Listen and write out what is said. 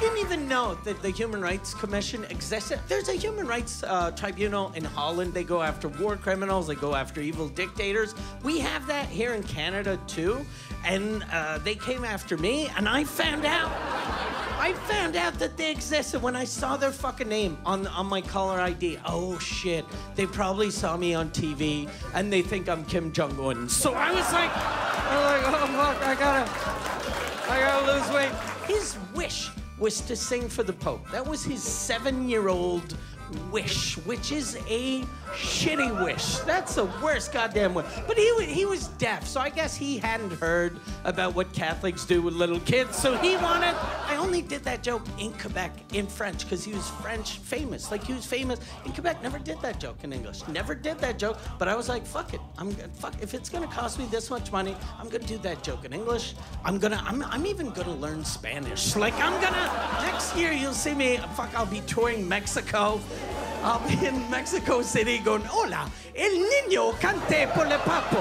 didn't even know that the Human Rights Commission existed. There's a Human Rights uh, Tribunal in Holland. They go after war criminals, they go after evil dictators. We have that here in Canada too. And uh, they came after me, and I found out. I found out that they existed when I saw their fucking name on, on my caller ID. Oh shit, they probably saw me on TV and they think I'm Kim Jong Un. So I was like, I was like, oh fuck, I gotta, I gotta lose weight. His wish was to sing for the Pope. That was his seven year old wish, which is a shitty wish. That's the worst goddamn wish. But he, wa- he was deaf, so I guess he hadn't heard about what Catholics do with little kids. So he wanted. I only did that joke in Quebec in French because he was French famous. Like he was famous in Quebec. Never did that joke in English. Never did that joke. But I was like, fuck it. I'm fuck. If it's gonna cost me this much money, I'm gonna do that joke in English. I'm gonna. I'm. I'm even gonna learn Spanish. Like I'm gonna. Next year you'll see me. Fuck. I'll be touring Mexico. In Mexico City going, Hola, el niño cante por el papo.